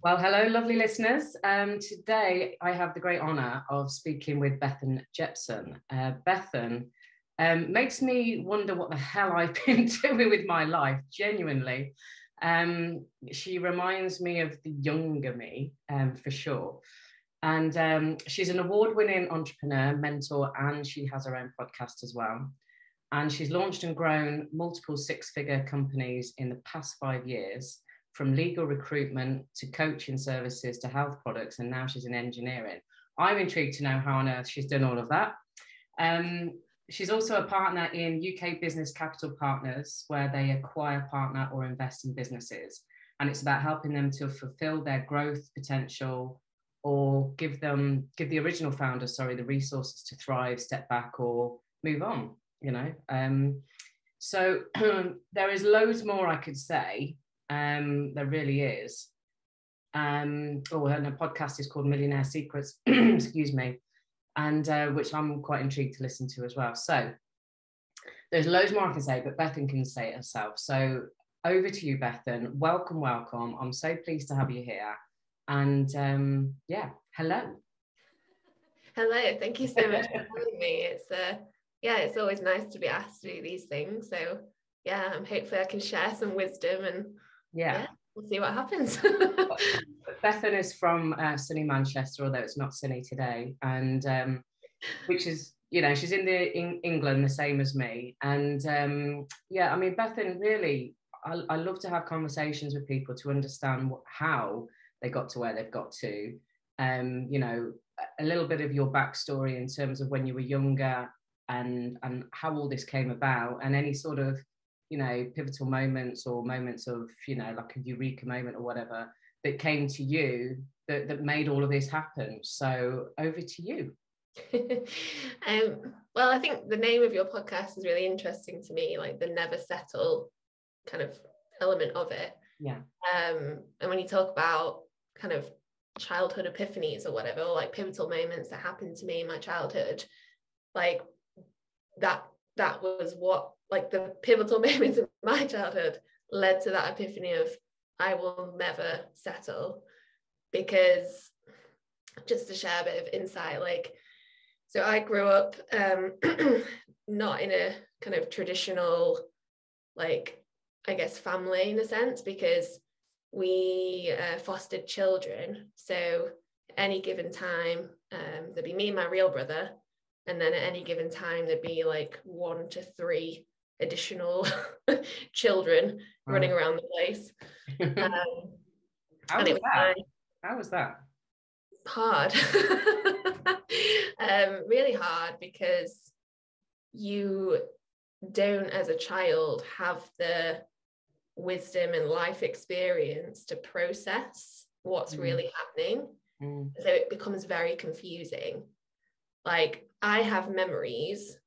Well, hello, lovely listeners. Um, today I have the great honour of speaking with Bethan Jepson. Uh, Bethan um, makes me wonder what the hell I've been doing with my life, genuinely. Um, she reminds me of the younger me, um, for sure. And um, she's an award winning entrepreneur, mentor, and she has her own podcast as well. And she's launched and grown multiple six figure companies in the past five years, from legal recruitment to coaching services to health products. And now she's in engineering. I'm intrigued to know how on earth she's done all of that. Um, she's also a partner in UK Business Capital Partners, where they acquire, partner, or invest in businesses. And it's about helping them to fulfill their growth potential or give them give the original founders sorry the resources to thrive step back or move on you know um, so there is loads more i could say um, there really is um, oh and a podcast is called millionaire secrets excuse me and uh, which i'm quite intrigued to listen to as well so there's loads more i can say but bethan can say it herself so over to you bethan welcome welcome i'm so pleased to have you here and um, yeah, hello. Hello, thank you so much for having me. It's uh, yeah, it's always nice to be asked to do these things. So yeah, I'm hopefully I can share some wisdom and yeah, yeah we'll see what happens. Bethan is from uh, sunny Manchester, although it's not sunny today, and um, which is you know she's in the in England the same as me, and um, yeah, I mean Bethan really, I, I love to have conversations with people to understand what, how they got to where they've got to. Um, you know, a little bit of your backstory in terms of when you were younger and and how all this came about, and any sort of you know pivotal moments or moments of you know like a eureka moment or whatever that came to you that that made all of this happen. So over to you. um, well, I think the name of your podcast is really interesting to me, like the never settle kind of element of it. Yeah. Um, and when you talk about kind of childhood epiphanies or whatever, or like pivotal moments that happened to me in my childhood, like that that was what like the pivotal moments of my childhood led to that epiphany of I will never settle because just to share a bit of insight, like so I grew up um not in a kind of traditional like I guess family in a sense because we uh, fostered children. So any given time, um, there'd be me and my real brother, and then at any given time there'd be like one to three additional children running around the place. Um, How was that? How was that? Hard. um, really hard because you don't, as a child, have the wisdom and life experience to process what's mm. really happening. Mm. So it becomes very confusing. Like I have memories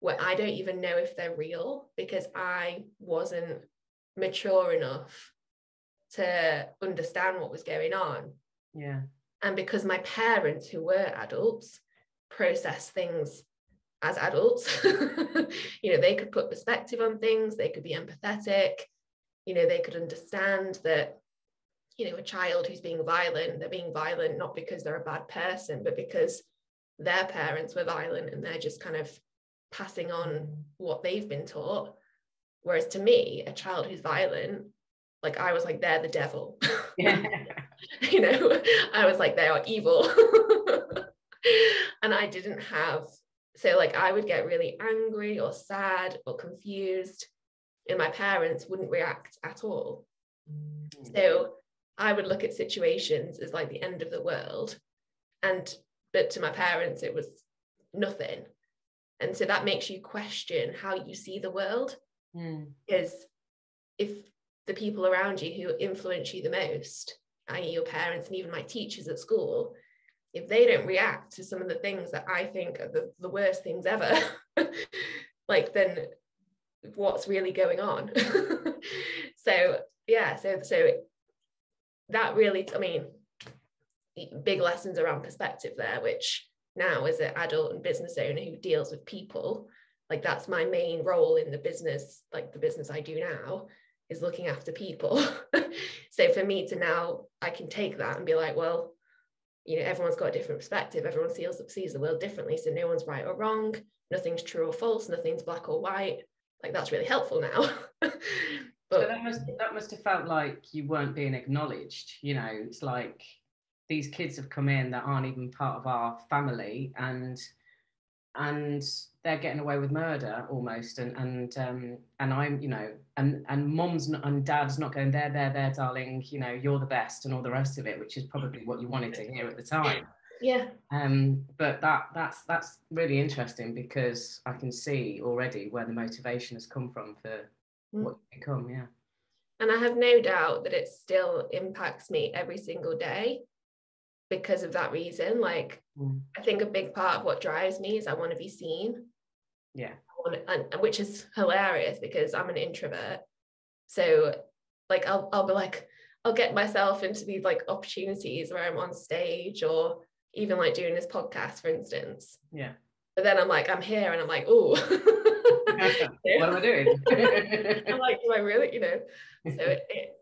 where I don't even know if they're real because I wasn't mature enough to understand what was going on. Yeah. And because my parents, who were adults, process things as adults, you know, they could put perspective on things, they could be empathetic, you know they could understand that you know a child who's being violent they're being violent not because they're a bad person but because their parents were violent and they're just kind of passing on what they've been taught whereas to me a child who's violent like i was like they're the devil yeah. you know i was like they are evil and i didn't have so like i would get really angry or sad or confused and my parents wouldn't react at all. Mm. So I would look at situations as like the end of the world. And but to my parents, it was nothing. And so that makes you question how you see the world. Mm. Because if the people around you who influence you the most, i.e., your parents and even my teachers at school, if they don't react to some of the things that I think are the, the worst things ever, like then what's really going on so yeah so so that really i mean big lessons around perspective there which now as an adult and business owner who deals with people like that's my main role in the business like the business i do now is looking after people. So for me to now i can take that and be like well you know everyone's got a different perspective. Everyone sees, sees the world differently. So no one's right or wrong. Nothing's true or false. Nothing's black or white. Like that's really helpful now. But so that must that must have felt like you weren't being acknowledged you know? It's like these kids have come in that aren't even part of our family and and they're getting away with murder almost. And and um and i'm you know and and mom's not, and dad's not going there there there darling you know you're the best and all the rest of it which is probably what you wanted to hear at the time. Yeah. Um but that that's that's really interesting because i can see already where the motivation has come from for mm. what you become yeah. And i have no doubt that it still impacts me every single day because of that reason like mm. i think a big part of what drives me is i want to be seen. Yeah. And, and which is hilarious because i'm an introvert. So like I'll, I'll be like i'll get myself into these like opportunities where i'm on stage or even like doing this podcast for instance. Yeah. But then i'm like i'm here and i'm like oh what am i doing? I'm like do i really? You know? So it, it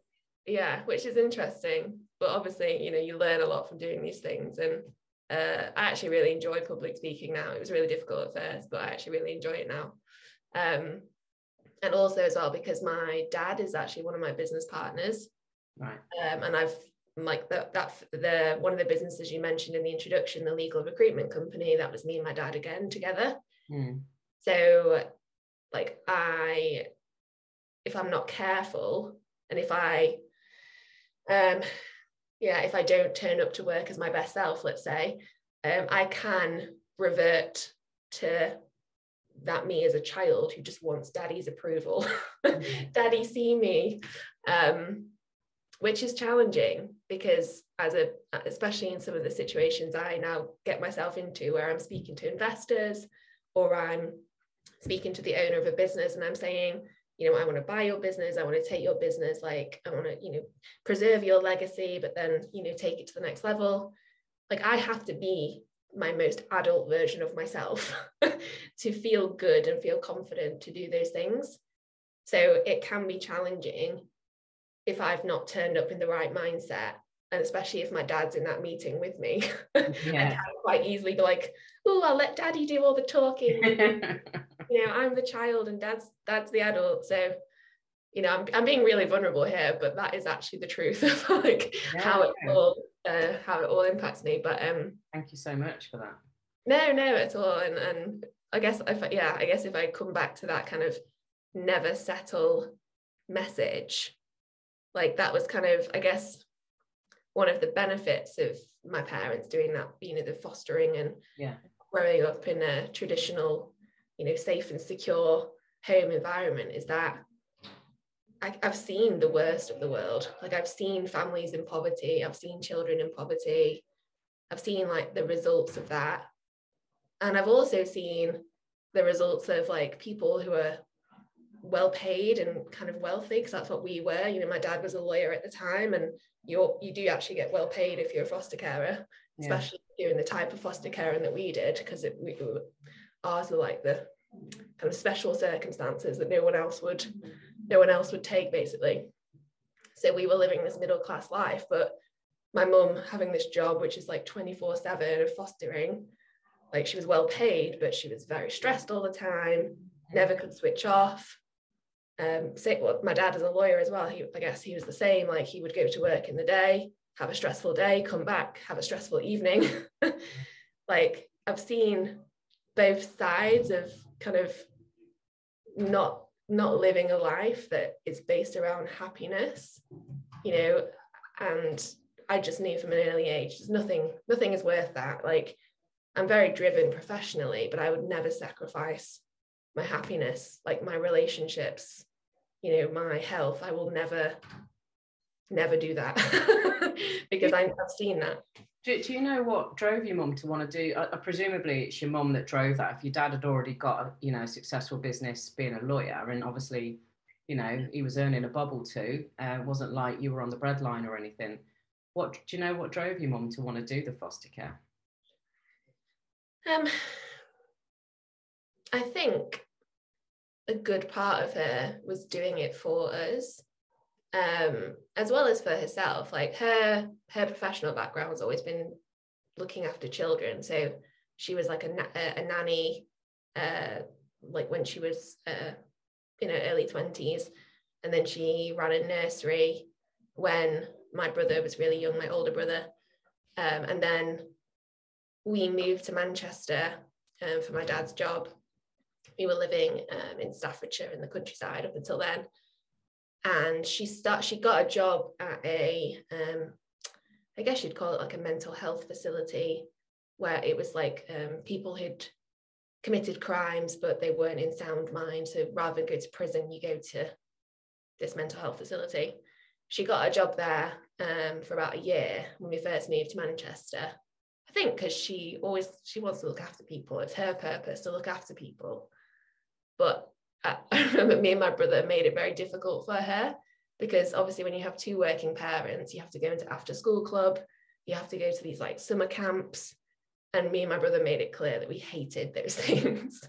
yeah which is interesting but obviously you know you learn a lot from doing these things and uh, I actually really enjoy public speaking now. It was really difficult at first, but I actually really enjoy it now. Um, and also as well because my dad is actually one of my business partners, right? Um, and I've like that that the one of the businesses you mentioned in the introduction, the legal recruitment company. That was me and my dad again together. Mm. So, like I, if I'm not careful, and if I um yeah, if I don't turn up to work as my best self, let's say, um, I can revert to that me as a child who just wants daddy's approval. Mm-hmm. Daddy, see me. Um, which is challenging because as a especially in some of the situations I now get myself into where I'm speaking to investors or I'm speaking to the owner of a business and I'm saying, you know, I want to buy your business, I want to take your business, like I want to, you know, preserve your legacy, but then, you know, take it to the next level. Like I have to be my most adult version of myself to feel good and feel confident to do those things. So it can be challenging if I've not turned up in the right mindset. And especially if my dad's in that meeting with me, yeah. I can quite easily be like, oh, I'll let daddy do all the talking. you know, I'm the child and dad's dad's the adult. So, you know, I'm, I'm being really vulnerable here, but that is actually the truth of like yeah, how it yeah. all uh, how it all impacts me. But um thank you so much for that. No, no, at all. And and I guess if yeah, I guess if I come back to that kind of never settle message, like that was kind of, I guess, one of the benefits of my parents doing that, you know, the fostering and yeah growing up in a traditional you know safe and secure home environment is that I, have seen the worst of the world. Like i've seen families in poverty i've seen children in poverty i've seen like the results of that. And i've also seen the results of like people who are well paid and kind of wealthy because that's what we were. You know my dad was a lawyer at the time and you you do actually get well paid if you're a foster carer yeah. especially doing the type of foster caring that we did because it we, ours were like the kind of special circumstances that no one else would mm-hmm. no one else would take basically. So we were living this middle class life but my mum having this job which is like 24 7 of fostering like she was well paid but she was very stressed all the time mm-hmm. never could switch off. Um say well, my dad is a lawyer as well. He i guess he was the same like he would go to work in the day have a stressful day come back have a stressful evening. Mm-hmm. Like i've seen both sides of kind of not not living a life that is based around happiness you know and i just knew from an early age there's nothing nothing is worth that. Like i'm very driven professionally but i would never sacrifice my happiness like my relationships you know my health. I will never never do that because I've seen that do, do you know what drove your mum to want to do? Uh, uh, presumably, it's your mum that drove that. If your dad had already got a you know successful business being a lawyer, and obviously, you know, he was earning a bubble too. Uh, wasn't like you were on the breadline or anything. What do you know? What drove your mum to want to do the foster care? Um, I think a good part of her was doing it for us. Um, as well as for herself. Like her her professional background has always been looking after children. So she was like a, a, a nanny, uh, like when she was uh, in her early twenties, and then she ran a nursery when my brother was really young, my older brother, um, and then we moved to Manchester um, for my dad's job. We were living um, in Staffordshire in the countryside up until then, and she start she got a job at a um, I guess you'd call it like a mental health facility where it was like um, people who'd committed crimes but they weren't in sound mind. So rather than go to prison, you go to this mental health facility. She got a job there um, for about a year when we first moved to Manchester. I think because she always she wants to look after people. It's her purpose to look after people. But I, I remember me and my brother made it very difficult for her because obviously when you have two working parents, you have to go into after school club, you have to go to these like summer camps. And me and my brother made it clear that we hated those things.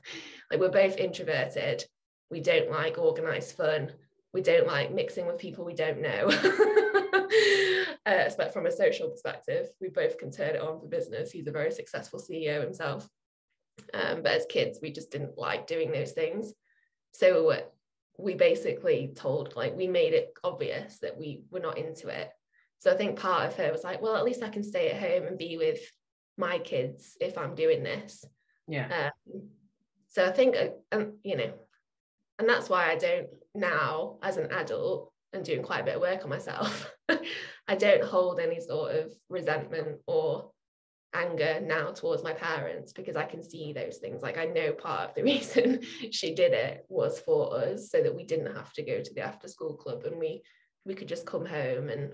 like we're both introverted. We don't like organized fun. We don't like mixing with people we don't know. uh, but from a social perspective, we both can turn it on for business. He's a very successful CEO himself. Um, but as kids, we just didn't like doing those things. So we basically told, like, we made it obvious that we were not into it. So I think part of her was like, well, at least I can stay at home and be with my kids if I'm doing this. Yeah. Um, so I think, uh, um, you know, and that's why I don't now, as an adult, and doing quite a bit of work on myself, I don't hold any sort of resentment or anger now towards my parents because I can see those things. Like I know part of the reason she did it was for us so that we didn't have to go to the after school club and we we could just come home and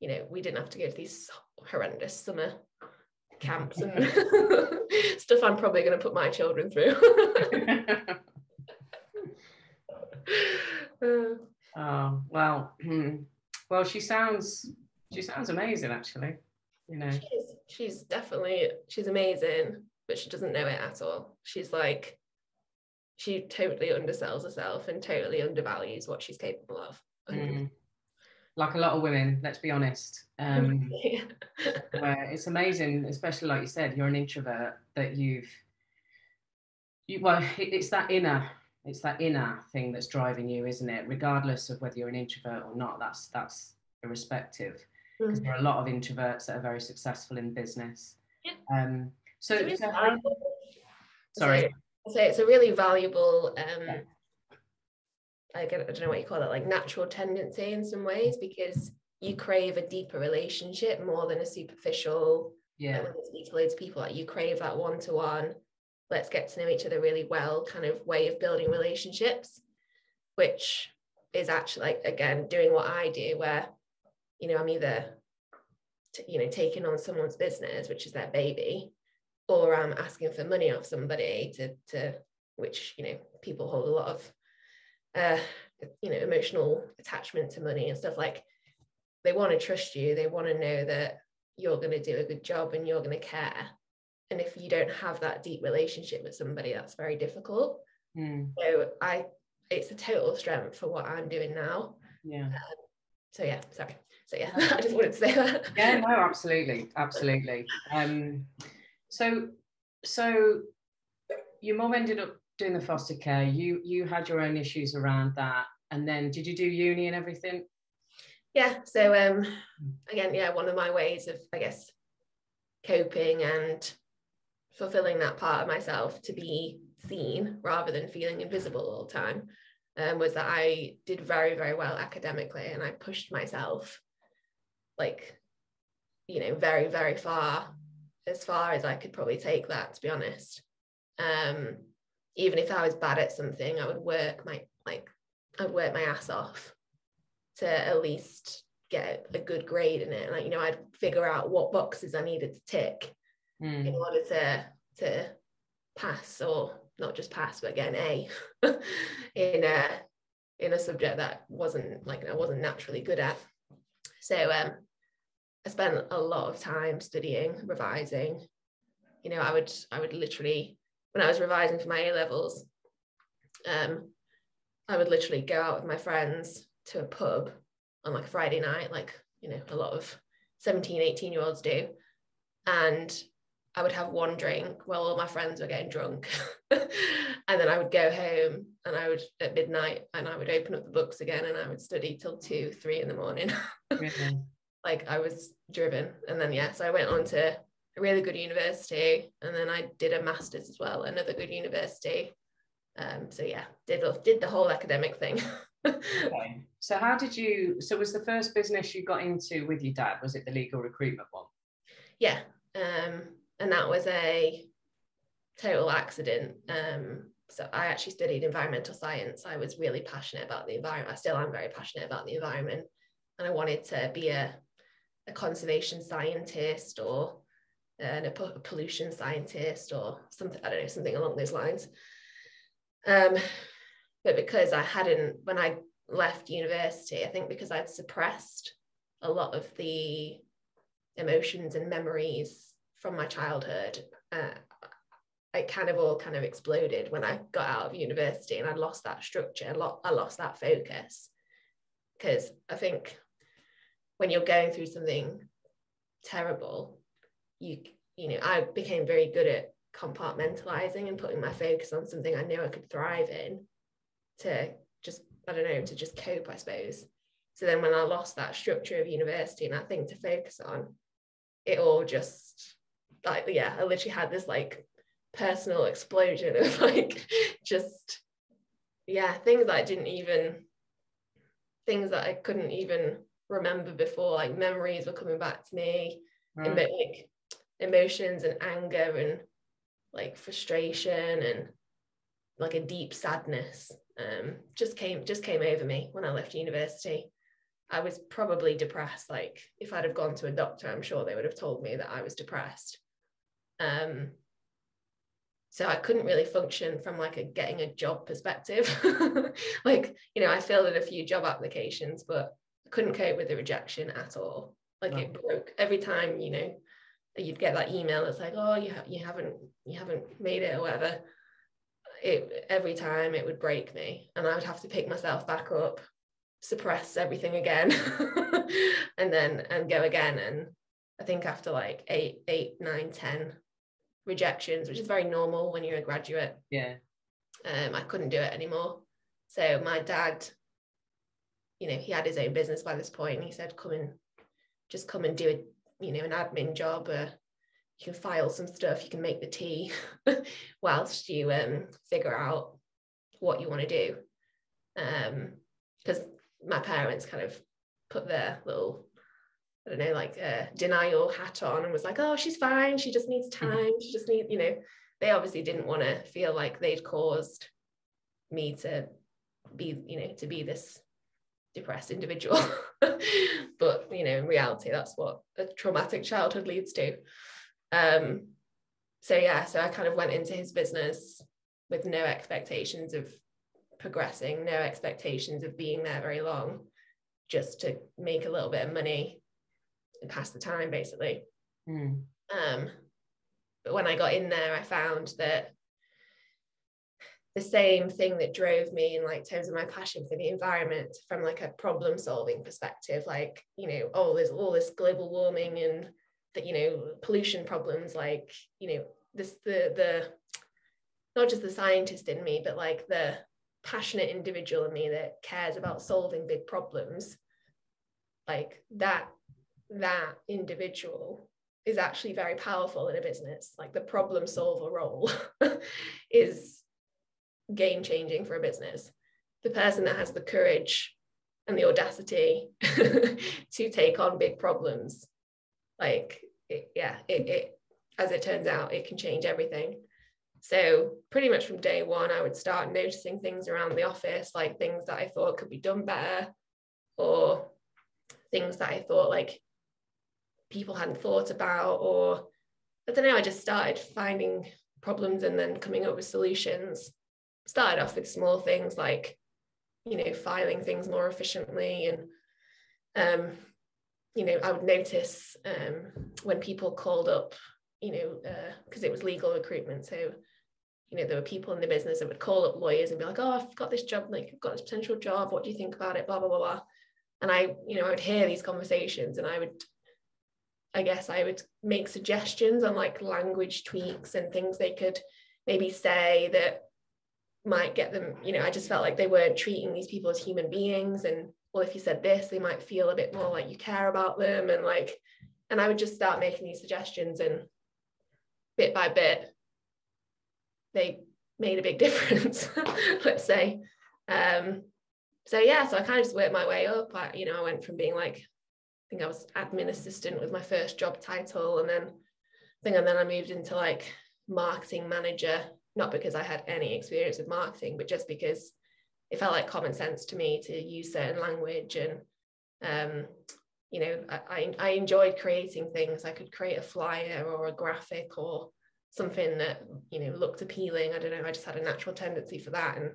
you know we didn't have to go to these horrendous summer camps and stuff I'm probably going to put my children through. oh well well she sounds she sounds amazing actually you know. She's, she's definitely she's amazing but she doesn't know it at all. She's like she totally undersells herself and totally undervalues what she's capable of. Mm. like a lot of women let's be honest um where it's amazing especially like you said you're an introvert that you've you well it's that inner it's that inner thing that's driving you isn't it? Regardless of whether you're an introvert or not that's that's irrespective because mm. there are a lot of introverts that are very successful in business. Yeah. Um, so, so, so how, sorry. So it's a really valuable, um, yeah. I, don't know what you call it, like natural tendency in some ways, because you crave a deeper relationship more than a superficial. Yeah. Like, speak to loads of people, like you crave that one to one. Let's get to know each other really well, kind of way of building relationships, which is actually like again doing what I do, where you know, I'm either, t- you know, taking on someone's business, which is their baby, or I'm asking for money off somebody to, to which, you know, people hold a lot of, uh, you know, emotional attachment to money and stuff like they want to trust you. They want to know that you're going to do a good job and you're going to care. And if you don't have that deep relationship with somebody, that's very difficult. Mm. So I, it's a total strength for what I'm doing now. Yeah. Um, so yeah, sorry. So yeah, I just wanted to say that. yeah, no, absolutely, absolutely. Um, so so your mom ended up doing the foster care. You you had your own issues around that, and then did you do uni and everything? Yeah. So um, again, yeah, one of my ways of I guess coping and fulfilling that part of myself to be seen rather than feeling invisible all the time um, was that I did very, very well academically and I pushed myself like you know very very far as far as I could probably take that to be honest um even if I was bad at something I would work my like I'd work my ass off to at least get a good grade in it like you know I'd figure out what boxes I needed to tick mm. in order to to pass or not just pass but get an A in a in a subject that wasn't like I wasn't naturally good at so um, I spent a lot of time studying, revising. You know, I would I would literally when I was revising for my A levels, um, I would literally go out with my friends to a pub on like a Friday night, like, you know, a lot of 17, 18 year olds do. And I would have one drink while all my friends were getting drunk. and then I would go home and I would at midnight and I would open up the books again and I would study till two, three in the morning. really? Like I was driven. And then, yeah, so I went on to a really good university and then I did a master's as well, another good university. Um, so yeah, did did the whole academic thing. okay. So how did you? So was the first business you got into with your dad? Was it the legal recruitment one? Yeah, um, and that was a total accident. Um, so I actually studied environmental science. I was really passionate about the environment. I still am very passionate about the environment, and I wanted to be a, a conservation scientist or a pollution scientist or something. I don't know something along those lines. Um, but because I hadn't when I left university, I think because I'd suppressed a lot of the emotions and memories from my childhood. Uh, it kind of all kind of exploded when I got out of university and I lost that structure, I lost that focus. Because I think when you're going through something terrible, you you know, I became very good at compartmentalizing and putting my focus on something I knew I could thrive in to just, I don't know, to just cope, I suppose. So then when I lost that structure of university and that thing to focus on, it all just like yeah i literally had this like personal explosion of like just yeah things that i didn't even things that i couldn't even remember before like memories were coming back to me right. and like emotions and anger and like frustration and like a deep sadness um just came just came over me when i left university I was probably depressed. Like if I'd have gone to a doctor, I'm sure they would have told me that I was depressed. Um, so I couldn't really function from like a getting a job perspective. like, you know, I filled in a few job applications, but couldn't cope with the rejection at all. Like it broke every time, you know, you'd get that email that's like, oh, you, ha- you haven't, you haven't made it or whatever. It every time it would break me and I would have to pick myself back up suppress everything again and then and go again and i think after like eight eight nine ten rejections which is very normal when you're a graduate. Yeah. Um i couldn't do it anymore. So my dad you know he had his own business by this point and he said come and just come and do it you know an admin job uh, you can file some stuff you can make the tea whilst you um figure out what you want to do. Um because my parents kind of put their little I don't know, like a denial hat on and was like, oh, she's fine. She just needs mm-hmm. time. She just needs, you know, they obviously didn't want to feel like they'd caused me to be, you know, to be this depressed individual. but, you know, in reality, that's what a traumatic childhood leads to. Um, so yeah, so I kind of went into his business with no expectations of progressing, no expectations of being there very long, just to make a little bit of money and pass the time, basically. Mm. Um, but when I got in there, I found that the same thing that drove me in like terms of my passion for the environment from like a problem solving perspective, like, you know, oh, there's all this global warming and that, you know, pollution problems, like, you know, this the the not just the scientist in me, but like the passionate individual in me that cares about solving big problems like that that individual is actually very powerful in a business like the problem solver role is game changing for a business. The person that has the courage and the audacity to take on big problems like it, yeah it, it as it turns out it can change everything. So pretty much from day one, I would start noticing things around the office, like things that I thought could be done better, or things that I thought like people hadn't thought about, or I don't know, I just started finding problems and then coming up with solutions. Started off with small things like, you know, filing things more efficiently and um, you know, I would notice um, when people called up, you know, because uh, it was legal recruitment. So you know, there were people in the business that would call up lawyers and be like, oh, I've got this job, like I've got this potential job. What do you think about it? Blah, blah, blah, blah. and I, you know, I would hear these conversations and I would, I guess I would make suggestions on like language tweaks and things they could maybe say that might get them, you know, I just felt like they weren't treating these people as human beings. And well, if you said this, they might feel a bit more like you care about them. And like, and I would just start making these suggestions and bit by bit, they made a big difference, let's say. Um, so yeah, so I kind of just worked my way up. I, you know, I went from being like, think I was admin assistant with my first job title, and then I think and then I moved into like marketing manager, not because I had any experience with marketing, but just because it felt like common sense to me to use certain language and um, you know, I, I enjoyed creating things. I could create a flyer or a graphic or something that, you know, looked appealing. I don't know. I just had a natural tendency for that. And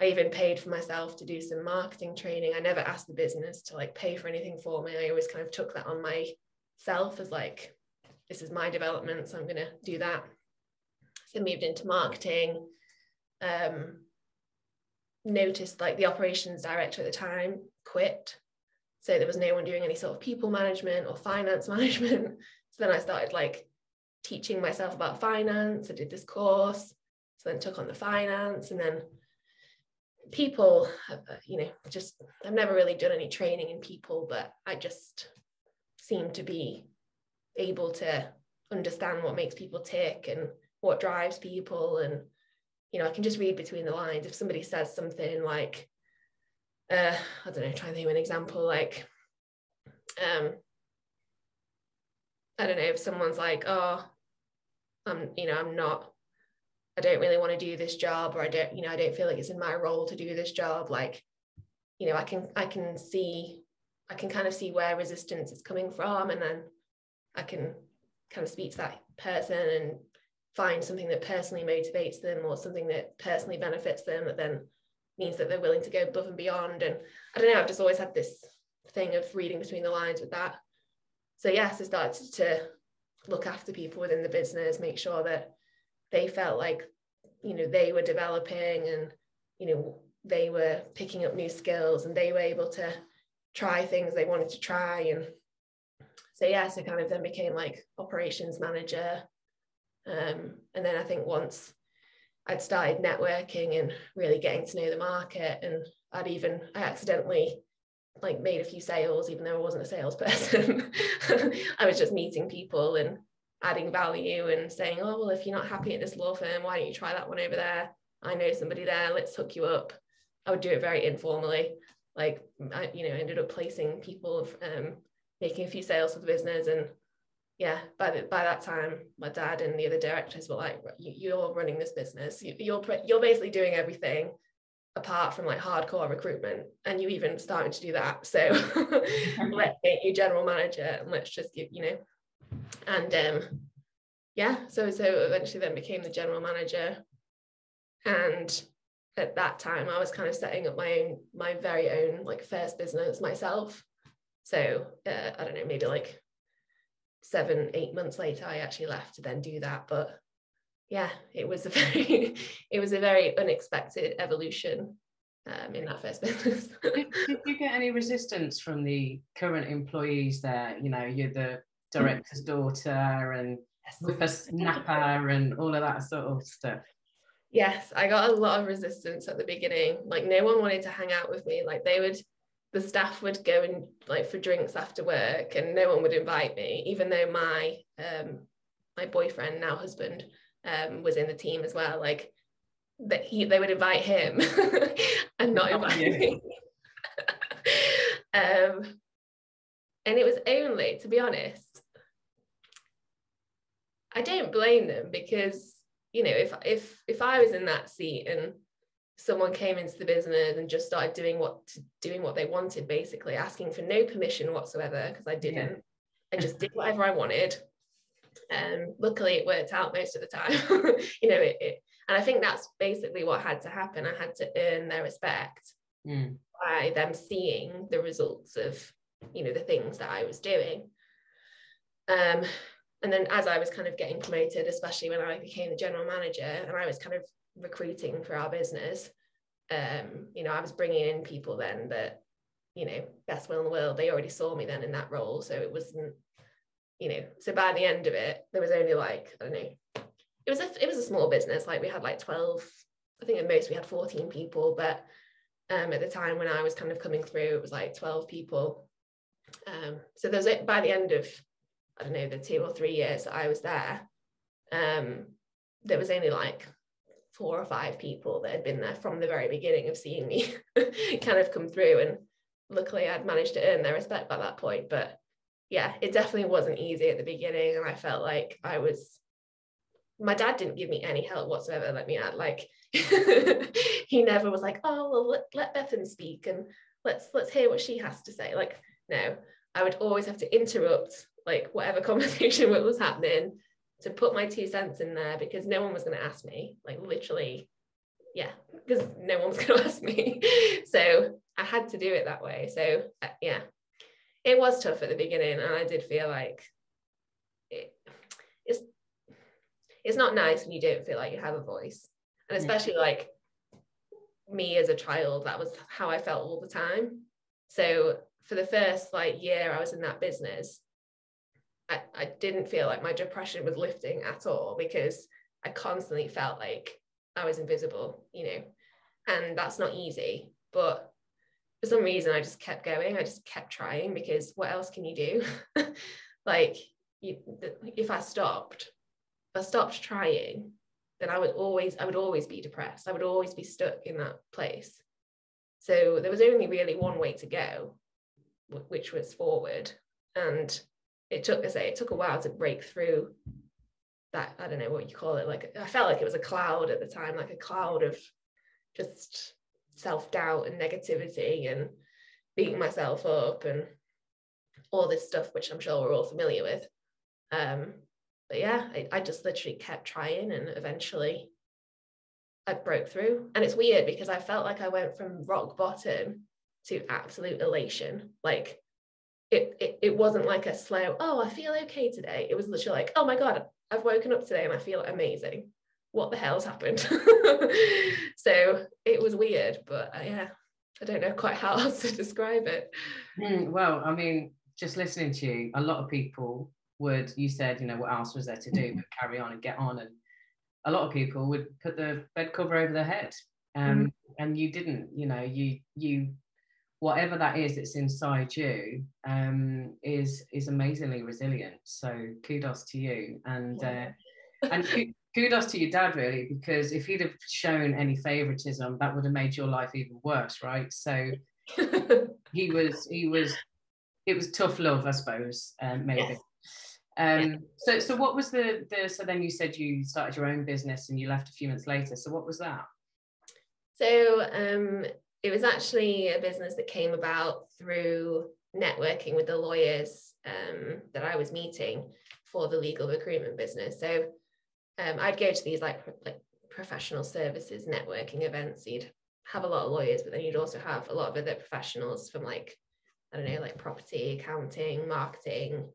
I even paid for myself to do some marketing training. I never asked the business to like pay for anything for me. I always kind of took that on myself as like, this is my development, so I'm going to do that. So moved into marketing. Um, noticed like the operations director at the time quit so there was no one doing any sort of people management or finance management so then i started like teaching myself about finance i did this course so then took on the finance and then people uh, you know just i've never really done any training in people but i just seem to be able to understand what makes people tick and what drives people. And you know i can just read between the lines. If somebody says something like uh, I don't know, try and think of an example like, um, I don't know if someone's like, oh, I'm, you know, I'm not, I don't really want to do this job, or I don't, you know, I don't feel like it's in my role to do this job. Like, you know, I can, I can see, I can kind of see where resistance is coming from, and then I can kind of speak to that person and find something that personally motivates them or something that personally benefits them that then means that they're willing to go above and beyond. And I don't know, I've just always had this thing of reading between the lines with that. So yes, I started to look after people within the business, make sure that they felt like, you know, they were developing and, you know, they were picking up new skills and they were able to try things they wanted to try. And so yes, I kind of then became like operations manager. Um, and then I think once I'd started networking and really getting to know the market. And I'd even, I accidentally like made a few sales, even though I wasn't a salesperson. I was just meeting people and adding value and saying, oh, well, if you're not happy at this law firm, why don't you try that one over there? I know somebody there, let's hook you up. I would do it very informally. Like, I, you know, ended up placing people, um, making a few sales for the business and yeah, by the, by that time, my dad and the other directors were like, "You're running this business. You're you're basically doing everything apart from like hardcore recruitment, and you even started to do that. So let's make you general manager, and let's just give you know." And um, yeah, so so eventually then became the general manager, and at that time I was kind of setting up my own my very own like first business myself. So uh, I don't know, maybe like seven, eight months later, I actually left to then do that. But yeah, it was a very, it was a very unexpected evolution um, in that first business. did, did, you get any resistance from the current employees there? You know, you're the director's daughter and the snapper and all of that sort of stuff. Yes, I got a lot of resistance at the beginning. Like no one wanted to hang out with me. Like they would the staff would go and like for drinks after work and no one would invite me even though my um my boyfriend now husband um was in the team as well like that he they would invite him and not invite me um and it was only to be honest I don't blame them because you know if if if I was in that seat and someone came into the business and just started doing what doing what they wanted basically asking for no permission whatsoever because i didn't. Yeah. and just did whatever i wanted. And um, luckily it worked out most of the time. You know it, it, and i think that's basically what had to happen. I had to earn their respect mm. by them seeing the results of you know the things that i was doing. Um and then as i was kind of getting promoted especially when i became the general manager and i was kind of recruiting for our business um, you know, I was bringing in people then that you know, best will in the world. They already saw me then in that role. So it wasn't, you know, so by the end of it, there was only like, I don't know, it was a it was a small business. Like we had like 12, I think at most we had 14 people, but um, at the time when I was kind of coming through, it was like 12 people. Um, so there's it by the end of, I don't know, the two or three years that I was there, um, there was only like four or five people that had been there from the very beginning of seeing me kind of come through. And luckily I'd managed to earn their respect by that point. But yeah, it definitely wasn't easy at the beginning. And I felt like I was, my dad didn't give me any help whatsoever, let me add. Like he never was like, oh, well, let, let Bethan speak and let's let's hear what she has to say. Like, no, I would always have to interrupt like whatever conversation was happening to put my two cents in there because no one was going to ask me like literally yeah because no one's going to ask me. So i had to do it that way. So uh, yeah it was tough at the beginning and i did feel like it, it's it's not nice when you don't feel like you have a voice. And especially like me as a child that was how i felt all the time. So for the first like year i was in that business I, I didn't feel like my depression was lifting at all because I constantly felt like I was invisible, you know, and that's not easy. But for some reason, I just kept going. I just kept trying because what else can you do? like, you, if I stopped, if I stopped trying, then I would always, I would always be depressed. I would always be stuck in that place. So there was only really one way to go, which was forward. And it took, I say, it took a while to break through that. I don't know what you call it. Like I felt like it was a cloud at the time, like a cloud of just self doubt and negativity and beating myself up and all this stuff, which I'm sure we're all familiar with. Um, but yeah, I, I just literally kept trying and eventually I broke through. And it's weird because I felt like I went from rock bottom to absolute elation. Like it, it, it wasn't like a slow, oh, I feel okay today. It was literally like, oh my God, I've woken up today and I feel amazing. What the hell's happened? so it was weird, but uh, yeah, I don't know quite how else to describe it. Mm, well, I mean, just listening to you, a lot of people would, you said, you know, what else was there to do but carry on and get on. And a lot of people would put the bed cover over their head. Um, mm. And you didn't, you know, you you whatever that is that's inside you um, is is amazingly resilient. So kudos to you, and uh, and kudos to your dad really, because if he'd have shown any favoritism, that would have made your life even worse, right? So he was he was it was tough love, I suppose, um, maybe. Yes. Um. So so what was the the so then you said you started your own business and you left a few months later. So what was that? So um, it was actually a business that came about through networking with the lawyers um, that I was meeting for the legal recruitment business. So um, I'd go to these like, like professional services networking events. You'd have a lot of lawyers, but then you'd also have a lot of other professionals from like, I don't know, like property, accounting, marketing,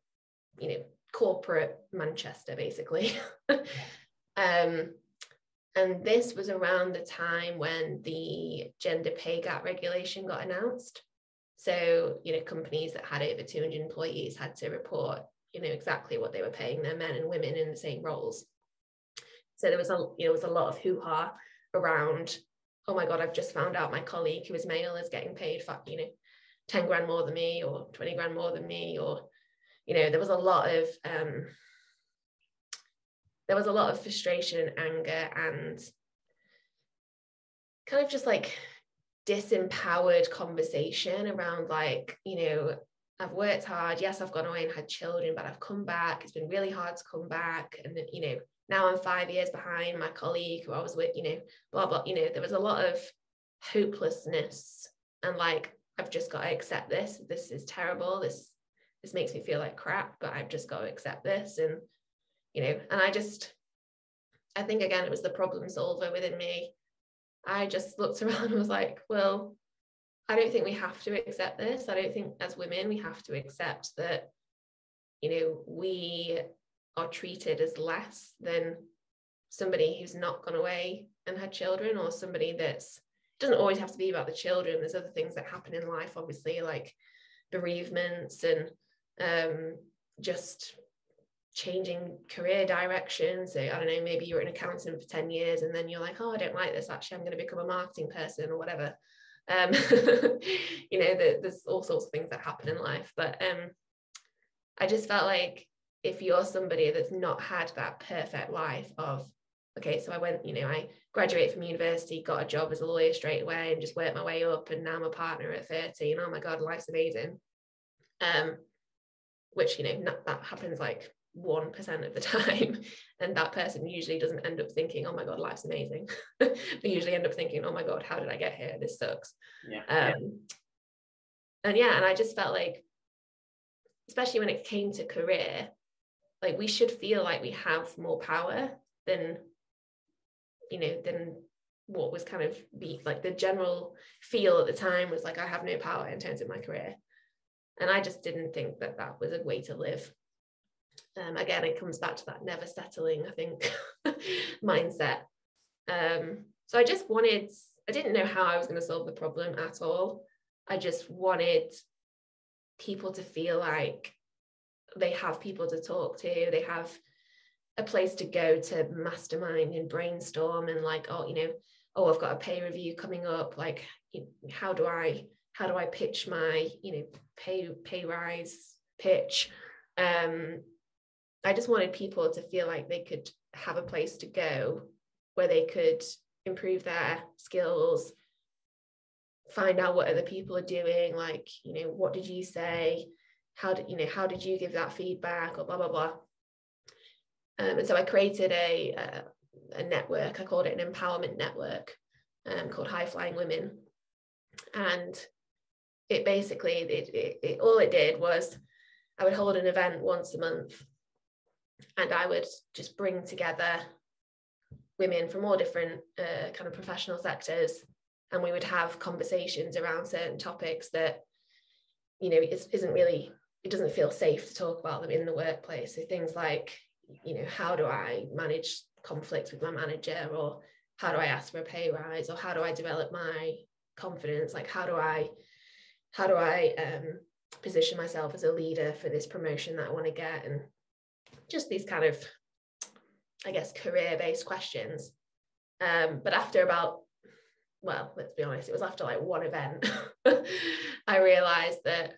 you know, corporate Manchester, basically. um, and this was around the time when the gender pay gap regulation got announced. So, you know, companies that had over 200 employees had to report, you know, exactly what they were paying their men and women in the same roles. So there was a, you know, was a lot of hoo-ha around, oh my God, I've just found out my colleague who is male is getting paid for, you know, 10 grand more than me or 20 grand more than me, or, you know, there was a lot of um, there was a lot of frustration, and anger, and kind of just like disempowered conversation around like, you know, I've worked hard. Yes, I've gone away and had children, but I've come back. It's been really hard to come back. And, you know, now I'm five years behind my colleague who I was with, you know, blah, blah. You know, there was a lot of hopelessness and like, I've just got to accept this. This is terrible. This, this makes me feel like crap, but I've just got to accept this. And you know, and I just, I think again, it was the problem solver within me. I just looked around and was like, well, I don't think we have to accept this. I don't think as women we have to accept that, you know, we are treated as less than somebody who's not gone away and had children or somebody that's doesn't always have to be about the children. There's other things that happen in life, obviously, like bereavements and um, just changing career direction. So I don't know, maybe you're an accountant for 10 years and then you're like, oh, I don't like this. Actually, I'm going to become a marketing person or whatever. Um, you know, the, there's all sorts of things that happen in life. But um, I just felt like if you're somebody that's not had that perfect life of, okay, so I went, you know, I graduated from university, got a job as a lawyer straight away and just worked my way up. And now I'm a partner at 30. And oh my God, life's amazing. Um, which, you know, not, that happens like 1% of the time. And that person usually doesn't end up thinking, oh my God, life's amazing. they usually end up thinking, oh my God, how did I get here? This sucks. Yeah. Um, and yeah, and I just felt like, especially when it came to career, like we should feel like we have more power than, you know, than what was kind of be like the general feel at the time was like I have no power in terms of my career. And I just didn't think that that was a way to live um, again it comes back to that never settling i think mindset. Um, so i just wanted i didn't know how i was going to solve the problem at all. I just wanted people to feel like they have people to talk to they have a place to go to mastermind and brainstorm and like oh you know oh i've got a pay review coming up like how do i how do i pitch my you know pay pay rise pitch? Um I just wanted people to feel like they could have a place to go where they could improve their skills, find out what other people are doing, like, you know, what did you say? How did, you know, how did you give that feedback or blah, blah, blah. Um, and so I created a, a, a, network, I called it an empowerment network um, called High Flying Women. And it basically, it, it, it, all it did was I would hold an event once a month and I would just bring together women from all different uh, kind of professional sectors. And we would have conversations around certain topics that you know is, isn't really it doesn't feel safe to talk about them in the workplace. So things like you know how do i manage conflicts with my manager? Or how do i ask for a pay rise? Or how do i develop my confidence? Like how do i how do i um, position myself as a leader for this promotion that i want to get? And just these kind of, I guess, career based questions. Um, but after about, well, let's be honest, it was after like one event, I realized that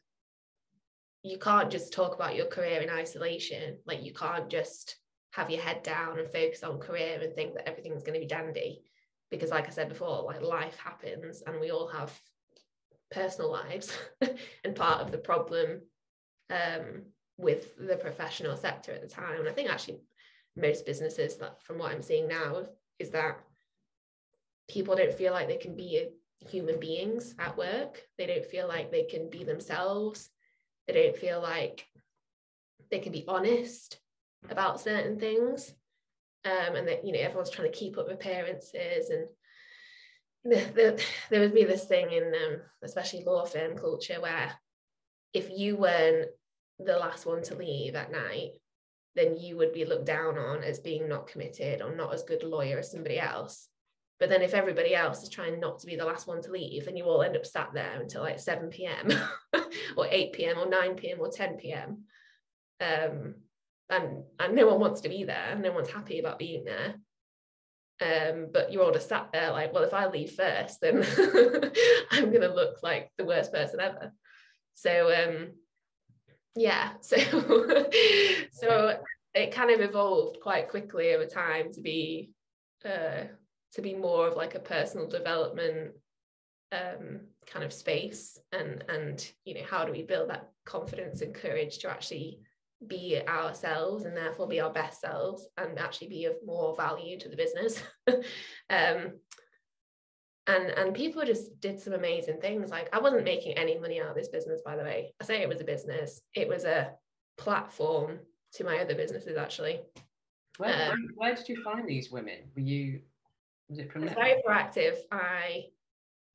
you can't just talk about your career in isolation. Like, you can't just have your head down and focus on career and think that everything's going to be dandy. Because, like I said before, like life happens and we all have personal lives. and part of the problem um, with the professional sector at the time. And I think actually most businesses that from what I'm seeing now is that people don't feel like they can be human beings at work. They don't feel like they can be themselves. They don't feel like they can be honest about certain things. Um, and that, you know, everyone's trying to keep up appearances and the, the, there would be this thing in um, especially law firm culture where if you weren't the last one to leave at night, then you would be looked down on as being not committed or not as good a lawyer as somebody else. But then if everybody else is trying not to be the last one to leave, then you all end up sat there until like 7 p.m. or 8 p.m. or 9 p.m. or 10 p.m. Um, and and no one wants to be there. And no one's happy about being there. Um, but you're all just sat there like, well, if I leave first, then I'm gonna look like the worst person ever. So um, yeah so so it kind of evolved quite quickly over time to be uh, to be more of like a personal development um, kind of space and and you know how do we build that confidence and courage to actually be ourselves and therefore be our best selves and actually be of more value to the business? Um, and and people just did some amazing things. Like i wasn't making any money out of this business by the way. I say it was a business. It was a platform to my other businesses actually. Where, um, where, where did you find these women? Were you was it from very proactive. I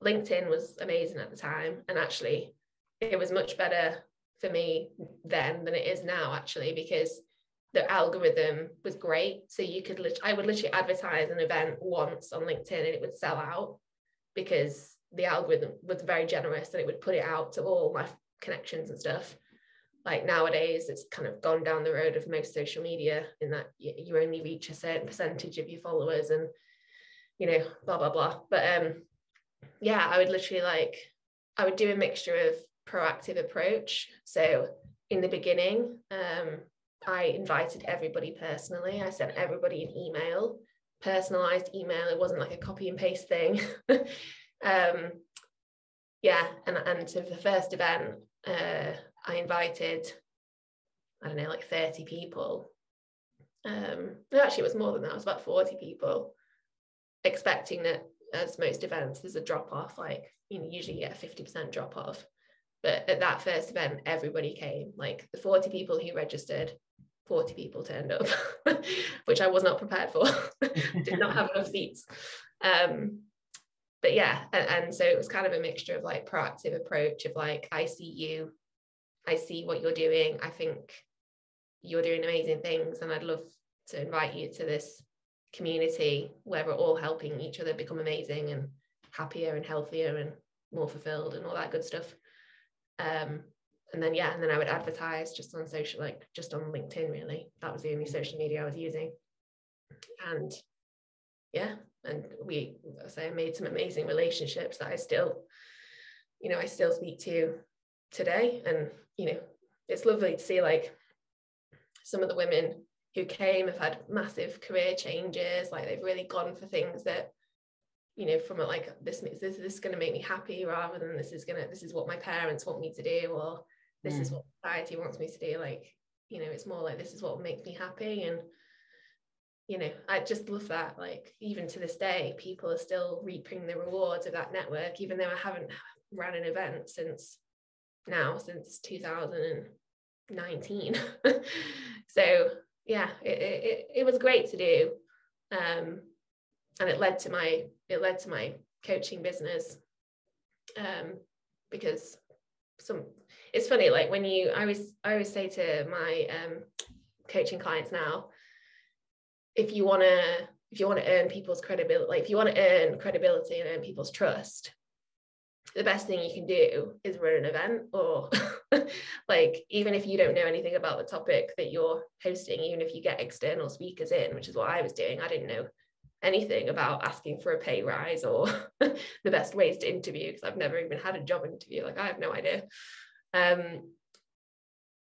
linkedin was amazing at the time. And actually it was much better for me then than it is now actually because the algorithm was great. So you could i would literally advertise an event once on linkedin and it would sell out because the algorithm was very generous and it would put it out to all my connections and stuff. Like nowadays it's kind of gone down the road of most social media in that you only reach a certain percentage of your followers and you know blah blah blah. But um yeah i would literally like i would do a mixture of proactive approach. So in the beginning um i invited everybody personally. I sent everybody an email personalized email it wasn't like a copy and paste thing um yeah and and to the first event uh I invited, I don't know, like 30 people. Um, actually, it was more than that, it was about 40 people, expecting that, as most events, there's a drop off, like, you know, usually you get a 50% drop off. But at that first event, everybody came, like the 40 people who registered, 40 people turned up, which I was not prepared for, did not have enough seats. Um, but yeah, and, and so it was kind of a mixture of like proactive approach of like, I see you, I see what you're doing. I think you're doing amazing things, and I'd love to invite you to this community where we're all helping each other become amazing and happier and healthier and more fulfilled and all that good stuff. Um, and then yeah, and then I would advertise just on social, like just on LinkedIn. Really, that was the only mm-hmm. social media I was using. And yeah, and we, I say, I made some amazing relationships that I still, you know, I still speak to today and you know it's lovely to see like some of the women who came have had massive career changes like they've really gone for things that you know from a, like this is this, this is going to make me happy rather than this is going to this is what my parents want me to do or this mm. is what society wants me to do like you know it's more like this is what makes me happy and you know i just love that like even to this day people are still reaping the rewards of that network even though i haven't ran an event since now since 2019 so yeah it, it, it was great to do um, and it led to my it led to my coaching business um, because some it's funny like when you i always i always say to my um, coaching clients now if you want to if you want to earn people's credibility like if you want to earn credibility and earn people's trust the best thing you can do is run an event or like even if you don't know anything about the topic that you're hosting even if you get external speakers in which is what i was doing i didn't know anything about asking for a pay rise or the best ways to interview because i've never even had a job interview like i have no idea um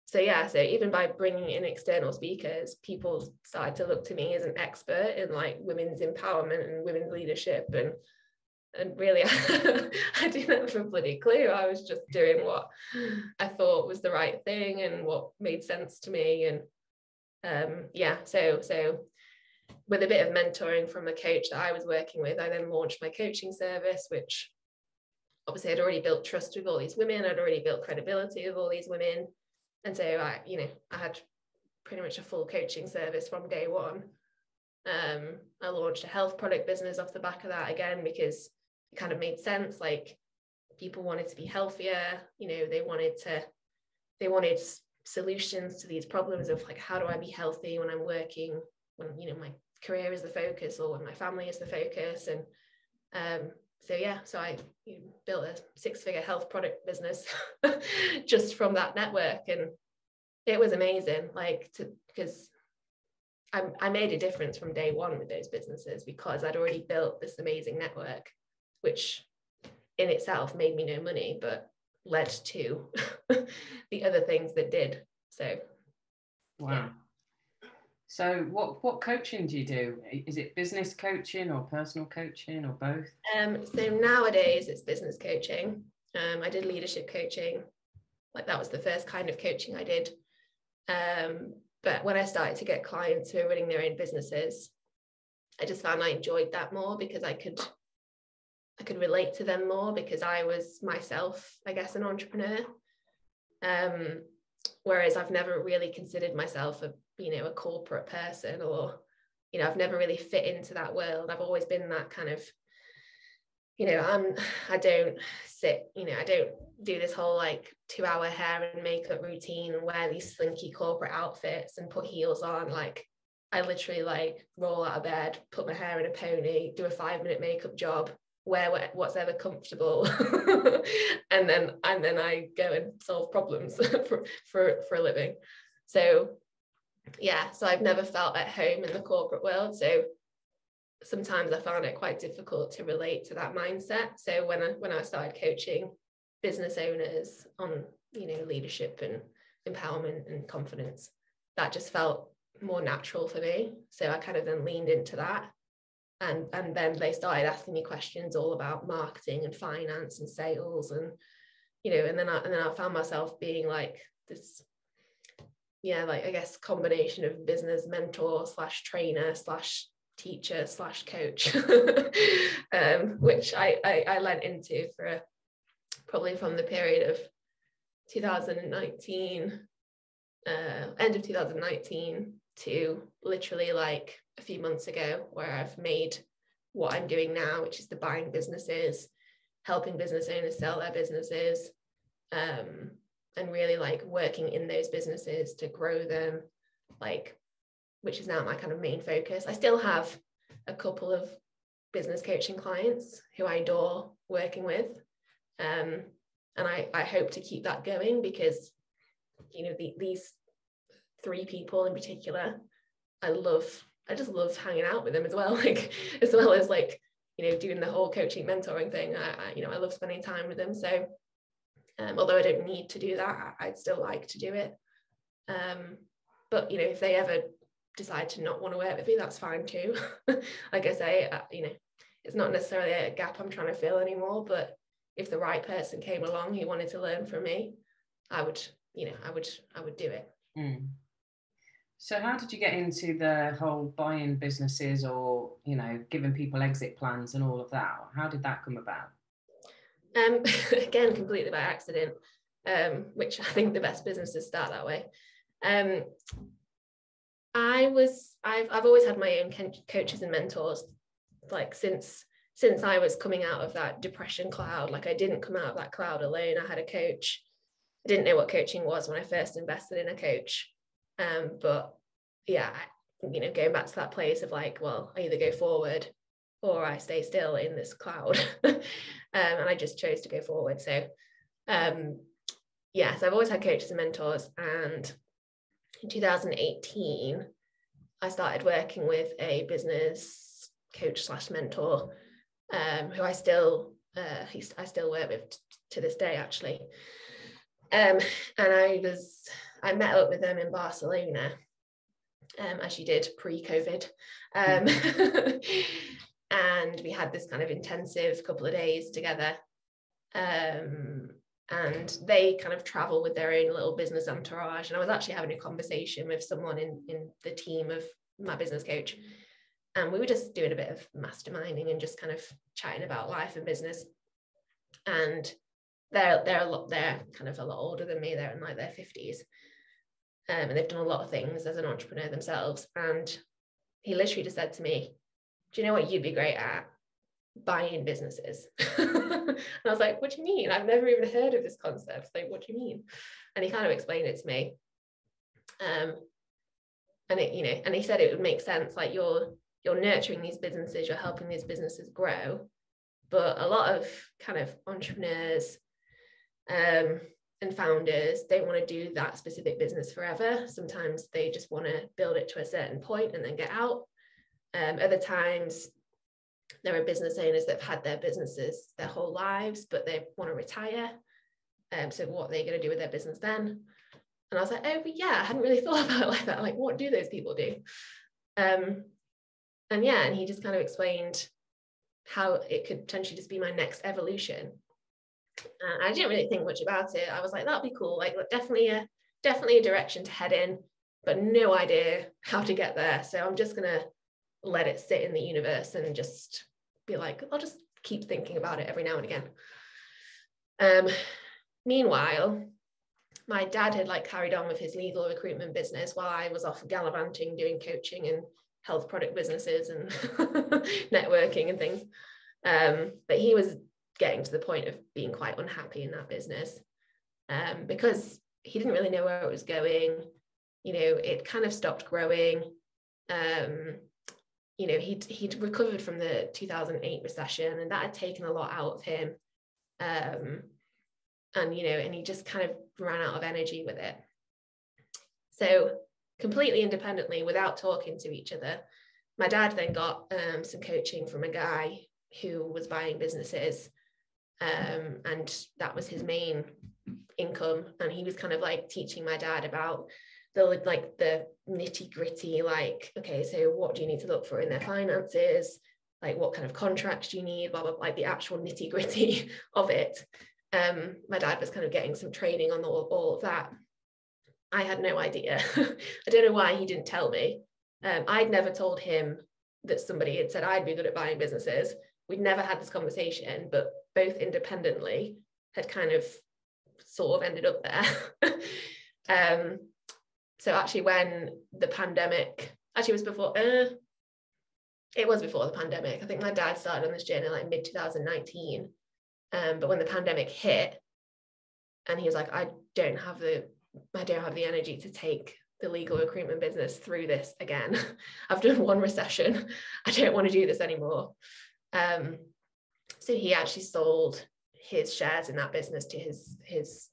so yeah so even by bringing in external speakers people started to look to me as an expert in like women's empowerment and women's leadership and and really I didn't have a bloody clue. I was just doing what I thought was the right thing and what made sense to me. And um, yeah, so so with a bit of mentoring from the coach that I was working with, I then launched my coaching service, which obviously I'd already built trust with all these women, I'd already built credibility with all these women. And so I, you know, I had pretty much a full coaching service from day one. Um, I launched a health product business off the back of that again because it kind of made sense like people wanted to be healthier you know they wanted to they wanted solutions to these problems of like how do i be healthy when i'm working when you know my career is the focus or when my family is the focus and um so yeah so i built a six figure health product business just from that network and it was amazing like to because I, I made a difference from day one with those businesses because I'd already built this amazing network which in itself made me no money, but led to the other things that did. So, wow. Yeah. So, what what coaching do you do? Is it business coaching or personal coaching or both? Um, so nowadays it's business coaching. Um, I did leadership coaching, like that was the first kind of coaching I did. Um, but when I started to get clients who are running their own businesses, I just found I enjoyed that more because I could I could relate to them more because I was myself, I guess, an entrepreneur. Um, whereas I've never really considered myself a, you know, a corporate person or, you know, I've never really fit into that world. I've always been that kind of, you know, I'm, I don't sit, you know, I don't do this whole like two hour hair and makeup routine and wear these slinky corporate outfits and put heels on. Like, I literally like roll out of bed, put my hair in a pony, do a five minute makeup job, wear what's ever comfortable and then and then I go and solve problems for, for for a living so yeah so I've never felt at home in the corporate world so sometimes I found it quite difficult to relate to that mindset. So when I when I started coaching business owners on you know leadership and empowerment and confidence that just felt more natural for me. So I kind of then leaned into that. And and then they started asking me questions all about marketing and finance and sales and you know and then I, and then I found myself being like this yeah like I guess combination of business mentor slash trainer slash teacher slash coach um, which I, I I lent into for a, probably from the period of 2019 uh, end of 2019 to literally like a few months ago where I've made what I'm doing now, which is the buying businesses, helping business owners sell their businesses, um, and really like working in those businesses to grow them, like, which is now my kind of main focus. I still have a couple of business coaching clients who I adore working with. Um, and I, I hope to keep that going because, you know, the, these three people in particular, I love I just love hanging out with them as well, like as well as like you know doing the whole coaching mentoring thing. I, I you know I love spending time with them. So um, although I don't need to do that, I'd still like to do it. Um, but you know if they ever decide to not want to work with me, that's fine too. like I say, uh, you know it's not necessarily a gap I'm trying to fill anymore, but if the right person came along who wanted to learn from me, I would you know I would I would do it. Mm. So how did you get into the whole buying businesses or, you know, giving people exit plans and all of that? How did that come about? Um, again, completely by accident, um, which I think the best businesses start that way. Um, I was, I've, I've always had my own coaches and mentors, like since since I was coming out of that depression cloud. Like I didn't come out of that cloud alone. I had a coach. I didn't know what coaching was when I first invested in a coach. Um, but yeah, you know, going back to that place of like, well, I either go forward or I stay still in this cloud. um, and I just chose to go forward. So um, yeah, so I've always had coaches and mentors. And in 2018, I started working with a business coach slash mentor um, who I still uh, I still work with t- to this day actually. Um, and I was I met up with them in Barcelona, um, as you did pre-COVID, um, and we had this kind of intensive couple of days together. Um, and they kind of travel with their own little business entourage. And I was actually having a conversation with someone in in the team of my business coach, and we were just doing a bit of masterminding and just kind of chatting about life and business. And they're they're a lot they're kind of a lot older than me. They're in like their fifties, um, and they've done a lot of things as an entrepreneur themselves. And he literally just said to me, "Do you know what you'd be great at? Buying businesses." and I was like, "What do you mean? I've never even heard of this concept. Like, what do you mean?" And he kind of explained it to me. Um, and it, you know, and he said it would make sense. Like you're you're nurturing these businesses, you're helping these businesses grow, but a lot of kind of entrepreneurs um, and founders don't want to do that specific business forever. Sometimes they just want to build it to a certain point and then get out. Um, other times, there are business owners that have had their businesses their whole lives, but they want to retire. Um, so, what are they going to do with their business then? And I was like, oh, yeah, I hadn't really thought about it like that. Like, what do those people do? Um, and yeah, and he just kind of explained how it could potentially just be my next evolution. Uh, I didn't really think much about it. I was like, that'd be cool. Like, definitely a definitely a direction to head in, but no idea how to get there. So I'm just gonna let it sit in the universe and just be like, I'll just keep thinking about it every now and again. Um, meanwhile, my dad had like carried on with his legal recruitment business while I was off gallivanting, doing coaching and health product businesses and networking and things. Um, but he was getting to the point of being quite unhappy in that business um, because he didn't really know where it was going. You know, it kind of stopped growing. Um, you know, he'd he'd recovered from the 2008 recession, and that had taken a lot out of him. Um, and you know, and he just kind of ran out of energy with it. So completely independently, without talking to each other, my dad then got um, some coaching from a guy who was buying businesses, um, and that was his main income. And he was kind of like teaching my dad about the like the nitty gritty, like okay, so what do you need to look for in their finances? Like what kind of contracts do you need? Blah blah, blah like the actual nitty gritty of it. Um, my dad was kind of getting some training on all, all of that. I had no idea. I don't know why he didn't tell me. Um, I'd never told him that somebody had said I'd be good at buying businesses. We'd never had this conversation, but both independently had kind of sort of ended up there. um, so actually, when the pandemic actually was before, uh, it was before the pandemic. I think my dad started on this journey like mid 2019. Um, but when the pandemic hit, and he was like, I don't have the I don't have the energy to take the legal recruitment business through this again. I've done one recession. I don't want to do this anymore. Um, so he actually sold his shares in that business to his his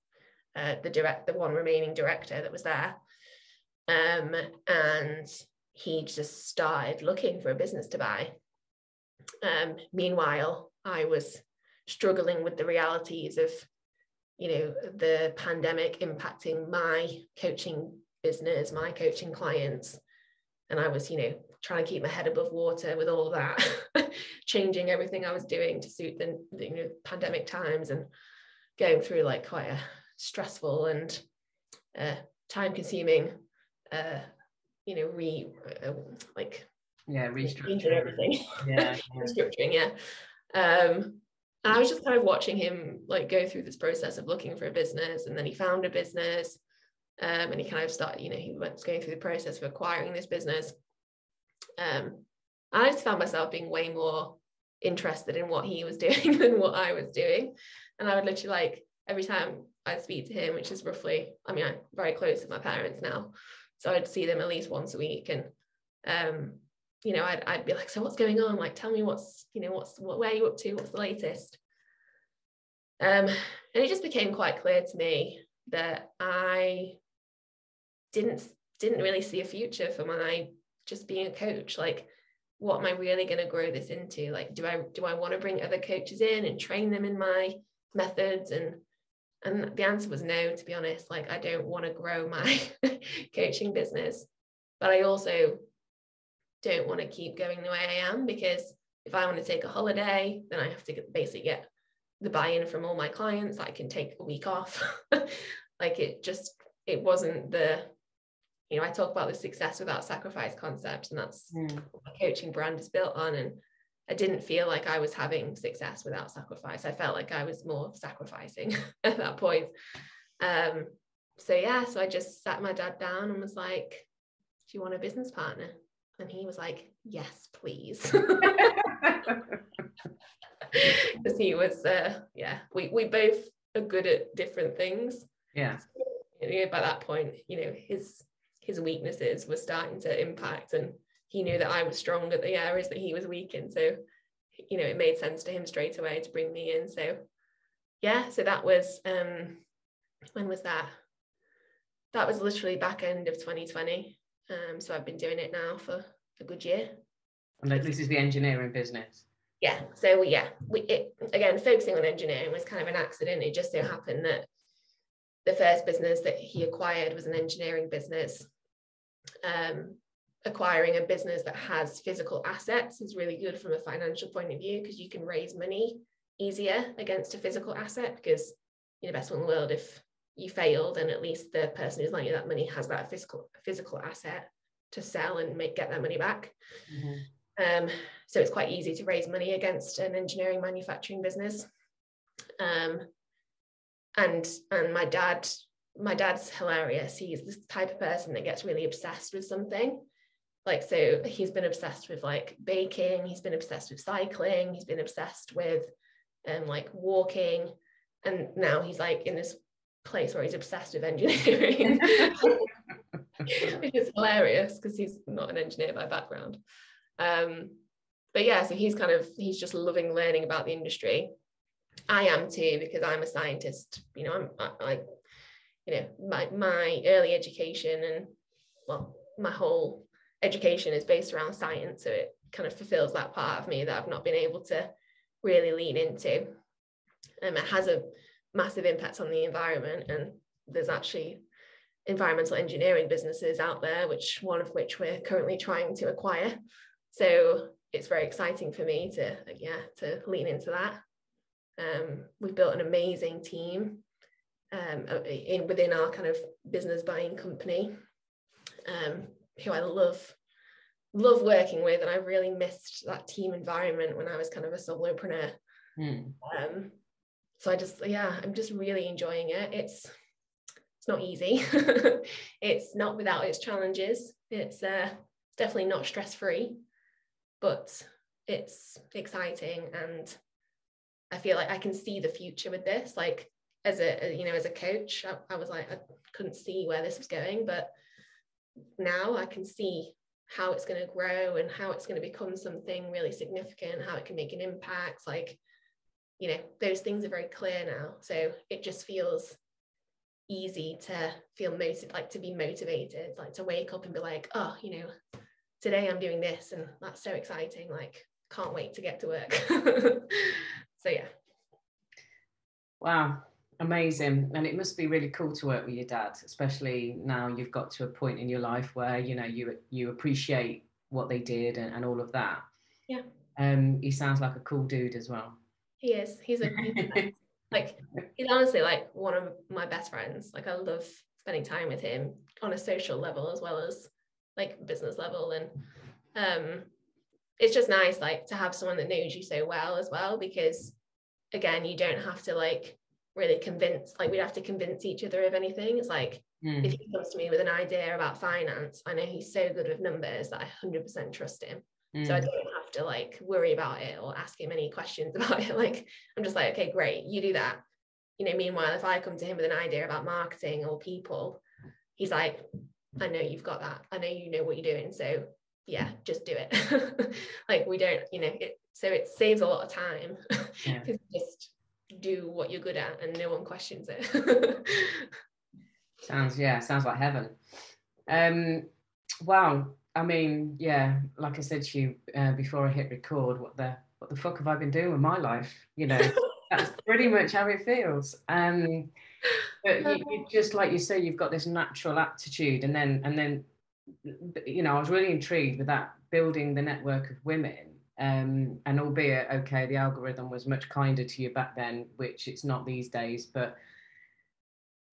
uh, the direct the one remaining director that was there, um, and he just started looking for a business to buy. Um, meanwhile, I was struggling with the realities of you know the pandemic impacting my coaching business my coaching clients and i was you know trying to keep my head above water with all of that changing everything i was doing to suit the, the you know pandemic times and going through like quite a stressful and uh, time consuming uh, you know re uh, like yeah restructuring everything yeah, yeah. restructuring yeah um and I was just kind of watching him like go through this process of looking for a business, and then he found a business, um, and he kind of started, you know, he was going through the process of acquiring this business. Um, I just found myself being way more interested in what he was doing than what I was doing, and I would literally like every time I speak to him, which is roughly, I mean, I'm very close with my parents now, so I'd see them at least once a week, and um, you know, I'd, I'd be like, so what's going on? Like, tell me what's, you know, what's, what, where are you up to? What's the latest? Um, and it just became quite clear to me that I didn't, didn't really see a future for my just being a coach. Like, what am I really going to grow this into? Like, do I, do I want to bring other coaches in and train them in my methods? And, and the answer was no, to be honest. Like, I don't want to grow my coaching business, but I also don't want to keep going the way I am because if I want to take a holiday, then I have to get, basically get the buy-in from all my clients. I can take a week off. like it just it wasn't the you know I talk about the success without sacrifice concept, and that's mm. what my coaching brand is built on. And I didn't feel like I was having success without sacrifice. I felt like I was more sacrificing at that point. Um, so yeah, so I just sat my dad down and was like, "Do you want a business partner?" And he was like, Yes, please. Because he was, uh, yeah, we, we both are good at different things. Yeah. So, you know, by that point, you know, his his weaknesses were starting to impact and he knew that I was strong at the areas that he was weak in. So, you know, it made sense to him straight away to bring me in. So yeah, so that was um when was that? That was literally back end of 2020. Um, so I've been doing it now for a good year. And this is the engineering business. Yeah. So we, yeah, we it, again focusing on engineering was kind of an accident. It just so happened that the first business that he acquired was an engineering business. Um, acquiring a business that has physical assets is really good from a financial point of view because you can raise money easier against a physical asset because you're the best one in the world if you failed then at least the person who's lending you that money has that physical physical asset to sell and make get that money back. Mm-hmm. um, so it's quite easy to raise money against an engineering manufacturing business. Um, and and my dad my dad's hilarious. He's this type of person that gets really obsessed with something like so he's been obsessed with like baking he's been obsessed with cycling he's been obsessed with um like walking and now he's like in this place where he's obsessed with engineering, which is hilarious because he's not an engineer by background. Um, but yeah, so he's kind of he's just loving learning about the industry. I am too because I'm a scientist. You know, I'm I, I you know my my early education and well my whole education is based around science, so it kind of fulfills that part of me that I've not been able to really lean into. Um, it has a massive impact on the environment, and there's actually environmental engineering businesses out there, which one of which we're currently trying to acquire. So it's very exciting for me to yeah to lean into that. Um, we've built an amazing team um, in within our kind of business buying company, um, who I love love working with, and I really missed that team environment when I was kind of a solopreneur. Mm. Um, so I just yeah, I'm just really enjoying it. It's it's not easy. it's not without its challenges. It's uh, definitely not stress free, but it's exciting and I feel like I can see the future with this. Like as a you know as a coach, I, I was like I couldn't see where this was going, but now I can see how it's going to grow and how it's going to become something really significant, how it can make an impact. Like, you know, those things are very clear now. So it just feels easy to feel motivated, like to be motivated, like to wake up and be like, oh, you know, today I'm doing this and that's so exciting. Like, can't wait to get to work. so yeah. Wow, amazing. And it must be really cool to work with your dad, especially now you've got to a point in your life where you know you you appreciate what they did and, and all of that. Yeah. Um, he sounds like a cool dude as well. He is. He's a like he's honestly like one of my best friends like i love spending time with him on a social level as well as like business level and um it's just nice like to have someone that knows you so well as well because again you don't have to like really convince like we'd have to convince each other of anything it's like mm. if he comes to me with an idea about finance i know he's so good with numbers that i 100% trust him Mm. So I mm. don't have to like worry about it or ask him any questions about it. Like I'm just like, okay, great, you do that. You know, meanwhile, if I come to him with an idea about marketing or people, he's like, I know you've got that. I know you know what you're doing. So yeah, just do it. like we don't, you know, it so it saves a lot of time yeah. just do what you're good at and no one questions it. sounds yeah, sounds like heaven. Um wow, I mean, yeah, like I said to you uh, before I hit record, what the what the fuck have I been doing with my life? You know, that's pretty much how it feels. Um, but you, you, just like you say, you've got this natural aptitude, and then and then, you know, I was really intrigued with that building the network of women. Um, and albeit, okay, the algorithm was much kinder to you back then, which it's not these days, but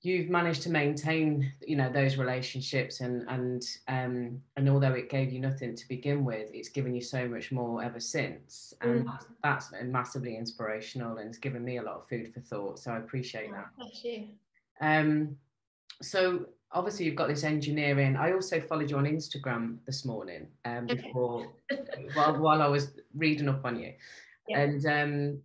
you've managed to maintain you know those relationships and and um and although it gave you nothing to begin with it's given you so much more ever since. And mm. that's, that's, massively inspirational and it's given me a lot of food for thought so i appreciate oh, that. thank you. Um so obviously you've got this engineering i also followed you on instagram this morning um before while, while i was reading up on you yeah. and um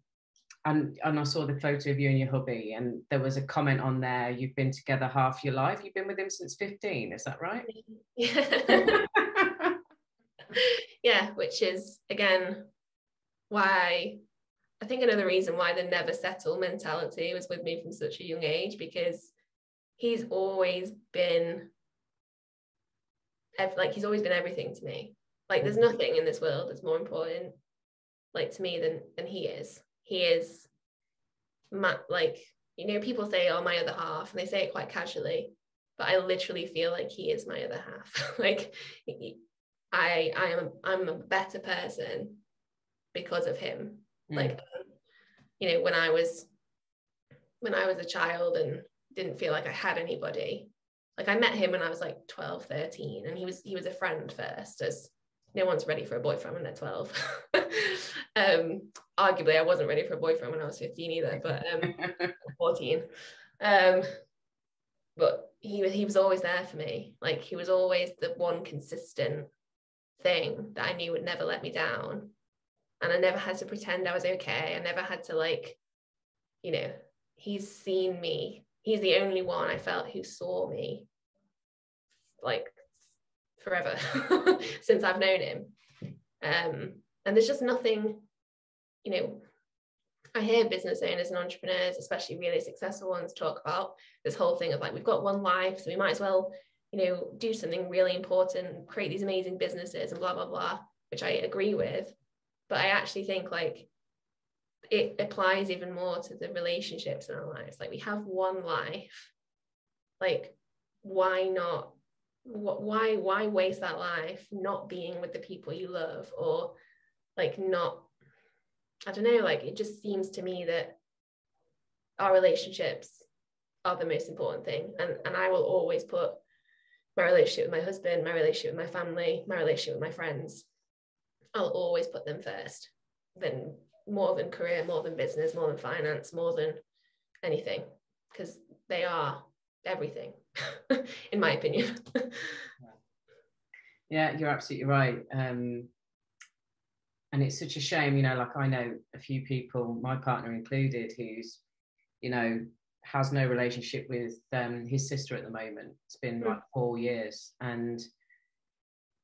and and I saw the photo of you and your hubby, and there was a comment on there. You've been together half your life. You've been with him since fifteen. Is that right? Yeah. yeah, which is again why I think another reason why the never settle mentality was with me from such a young age because he's always been like he's always been everything to me. Like there's nothing in this world that's more important like to me than than he is he is my, like you know people say oh my other half and they say it quite casually but i literally feel like he is my other half like i i am i'm a better person because of him mm. like you know when i was when i was a child and didn't feel like i had anybody. Like i met him when i was like 12 13 and he was he was a friend first as no one's ready for a boyfriend when they're 12 um arguably i wasn't ready for a boyfriend when i was 15 either but um 14 um but he was he was always there for me. Like he was always the one consistent thing that i knew would never let me down. And i never had to pretend i was okay. I never had to like you know he's seen me he's the only one i felt who saw me like forever since I've known him. Um, and there's just nothing, you know, I hear business owners and entrepreneurs, especially really successful ones, talk about this whole thing of like, we've got one life, so we might as well, you know, do something really important, create these amazing businesses and blah, blah, blah, which I agree with. But I actually think like it applies even more to the relationships in our lives. Like we have one life. Like, why not? Why why waste that life not being with the people you love or like not I don't know, like it just seems to me that our relationships are the most important thing. And, and I will always put my relationship with my husband, my relationship with my family, my relationship with my friends, I'll always put them first than more than career, more than business, more than finance, more than anything, because they are everything, in my opinion. yeah, you're absolutely right. Um, and it's such a shame you know like i know a few people my partner included who's you know has no relationship with um, his sister at the moment it's been like four years and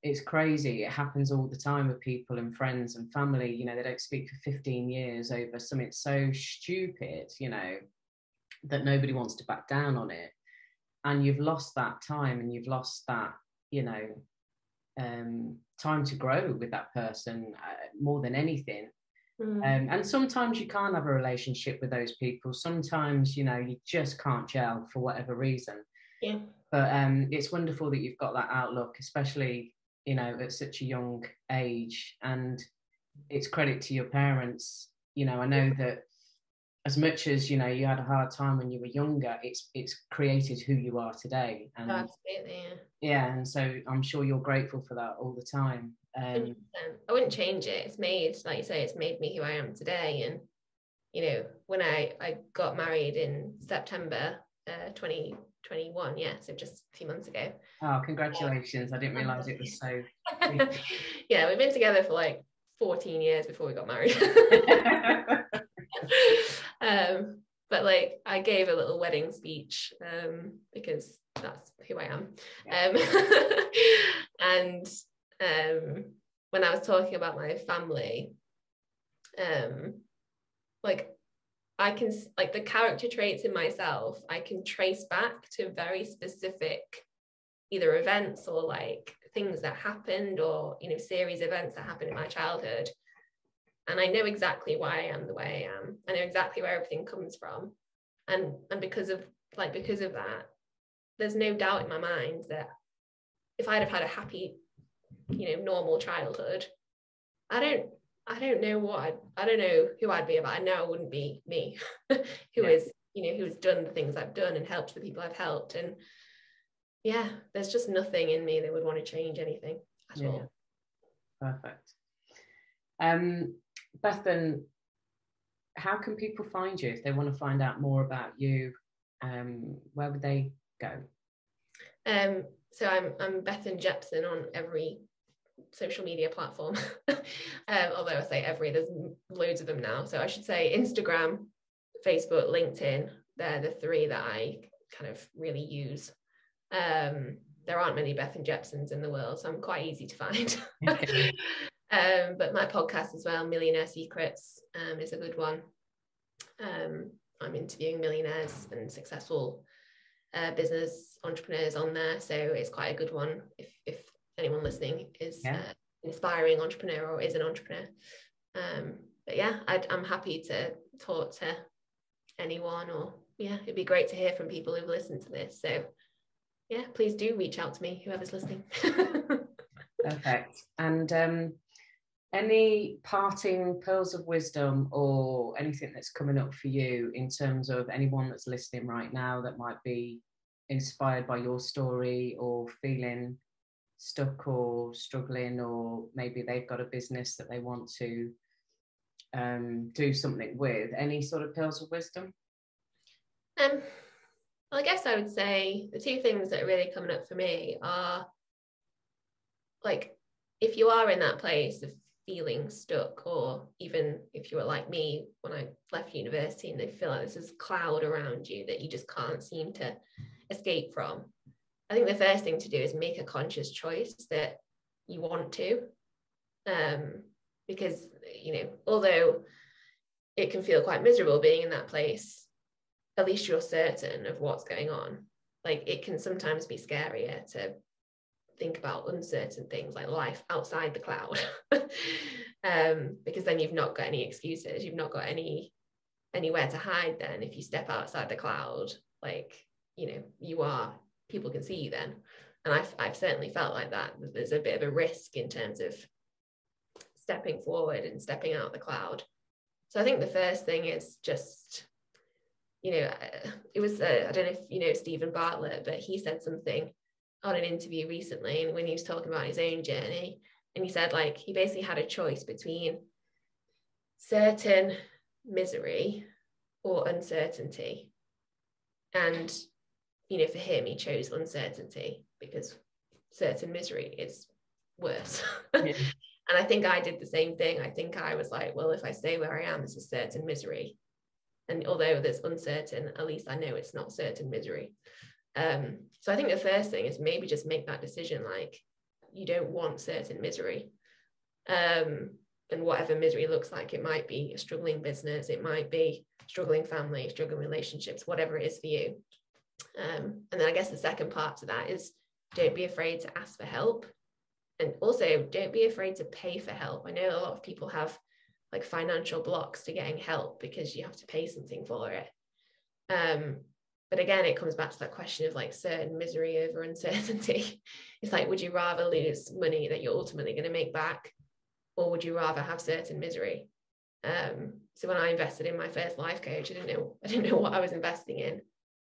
it's crazy it happens all the time with people and friends and family you know they don't speak for 15 years over something so stupid you know that nobody wants to back down on it and you've lost that time and you've lost that you know um, time to grow with that person uh, more than anything. Mm. Um, and sometimes you can't have a relationship with those people. Sometimes, you know, you just can't gel for whatever reason. Yeah. But um, it's wonderful that you've got that outlook, especially, you know, at such a young age. And it's credit to your parents. You know, I know that as much as you know you had a hard time when you were younger it's it's created who you are today and absolutely yeah. yeah and so i'm sure you're grateful for that all the time um, i wouldn't change it it's made like you say it's made me who i am today and you know when i i got married in september uh 2021 yeah so just a few months ago. Oh congratulations. I didn't realize it was so yeah we've been together for like 14 years before we got married. Um, but like I gave a little wedding speech um, because that's who I am. Um, and um, when I was talking about my family, um, like I can like the character traits in myself, I can trace back to very specific either events or like things that happened or you know series events that happened in my childhood and I know exactly why I am the way I am. I know exactly where everything comes from. And and because of like because of that, there's no doubt in my mind that if I'd have had a happy, you know, normal childhood, I don't I don't know what I'd, I don't know who I'd be about. I know I wouldn't be me, who yeah. is you know who's done the things I've done and helped the people I've helped. And yeah, there's just nothing in me that would want to change anything at yeah. all. Perfect. Um, Bethan, how can people find you if they want to find out more about you? Um, where would they go? Um, so I'm I'm Bethan Jepson on every social media platform. um, although I say every, there's loads of them now. So I should say Instagram, Facebook, LinkedIn. They're the three that I kind of really use. Um, there aren't many Bethan Jepsons in the world, so I'm quite easy to find. Um, but my podcast as well, Millionaire Secrets, um, is a good one. Um, I'm interviewing millionaires and successful uh, business entrepreneurs on there, so it's quite a good one if if anyone listening is yeah. uh, inspiring entrepreneur or is an entrepreneur. Um, but yeah, i am happy to talk to anyone, or yeah, it'd be great to hear from people who've listened to this. So yeah, please do reach out to me, whoever's listening. Perfect. And um, any parting pearls of wisdom or anything that's coming up for you in terms of anyone that's listening right now that might be inspired by your story or feeling stuck or struggling or maybe they've got a business that they want to um, do something with any sort of pearls of wisdom um well, i guess i would say the two things that are really coming up for me are like if you are in that place of feeling stuck or even if you were like me when I left university and they feel like there's this cloud around you that you just can't seem to escape from. I think the first thing to do is make a conscious choice that you want to. Um, because, you know, although it can feel quite miserable being in that place, at least you're certain of what's going on. Like it can sometimes be scarier to think about uncertain things like life outside the cloud um, because then you've not got any excuses you've not got any anywhere to hide then if you step outside the cloud like you know you are people can see you then. And I've, I've certainly felt like that there's a bit of a risk in terms of stepping forward and stepping out of the cloud. So i think the first thing is just you know it was uh, i don't know if you know Steven Bartlett but he said something on an interview recently and when he was talking about his own journey and he said like he basically had a choice between certain misery or uncertainty. And you know for him he chose uncertainty because certain misery is worse yeah. and i think i did the same thing i think i was like well if i stay where i am it's a certain misery and although there's uncertain at least i know it's not certain misery um, so I think the first thing is maybe just make that decision like you don't want certain misery. Um, and whatever misery looks like, it might be a struggling business, it might be struggling family, struggling relationships, whatever it is for you. Um, and then I guess the second part to that is don't be afraid to ask for help. And also don't be afraid to pay for help. I know a lot of people have like financial blocks to getting help because you have to pay something for it. Um, but again it comes back to that question of like certain misery over uncertainty it's like would you rather lose money that you're ultimately going to make back or would you rather have certain misery um, so when i invested in my first life coach i didn't know i didn't know what i was investing in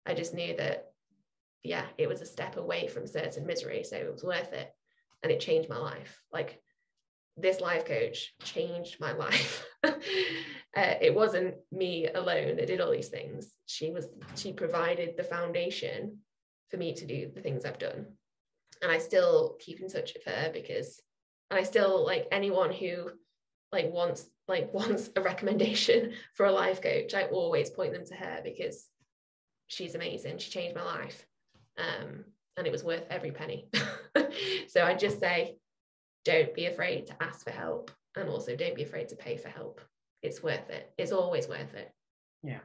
i just knew that yeah it was a step away from certain misery so it was worth it and it changed my life like this life coach changed my life. uh, it wasn't me alone that did all these things. She was she provided the foundation for me to do the things I've done. And I still keep in touch with her because and I still like anyone who like wants like wants a recommendation for a life coach, I always point them to her because she's amazing. She changed my life. Um, and it was worth every penny. so I just say don't be afraid to ask for help. And also don't be afraid to pay for help. It's worth it. It's always worth it. Yeah.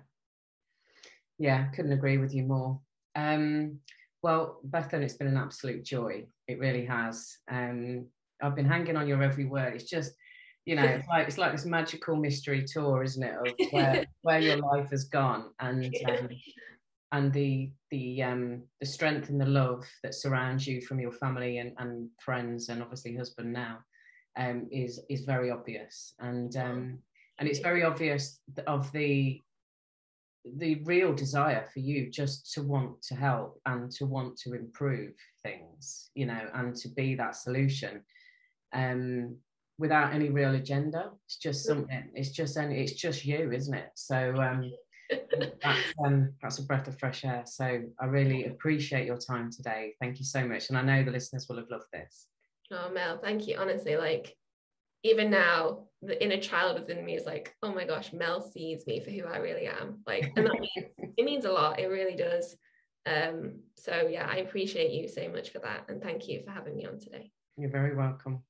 Yeah couldn't agree with you more. Um well bethan it's been an absolute joy. It really has. Um i've been hanging on your every word. It's just you know it's like it's like this magical mystery tour isn't it of where where your life has gone. And um, and the the um the strength and the love that surrounds you from your family and, and friends and obviously husband now um is is very obvious. And um and it's very obvious of the the real desire for you just to want to help and to want to improve things you know and to be that solution. Um without any real agenda it's just something it's just it's just you isn't it? So um that's, um, that's a breath of fresh air. So I really appreciate your time today. Thank you so much. And I know the listeners will have loved this. Oh, Mel, thank you. Honestly, like even now, the inner child within me is like, oh my gosh, Mel sees me for who I really am. Like, and that means, it means a lot. It really does. Um, so yeah, I appreciate you so much for that. And thank you for having me on today. You're very welcome.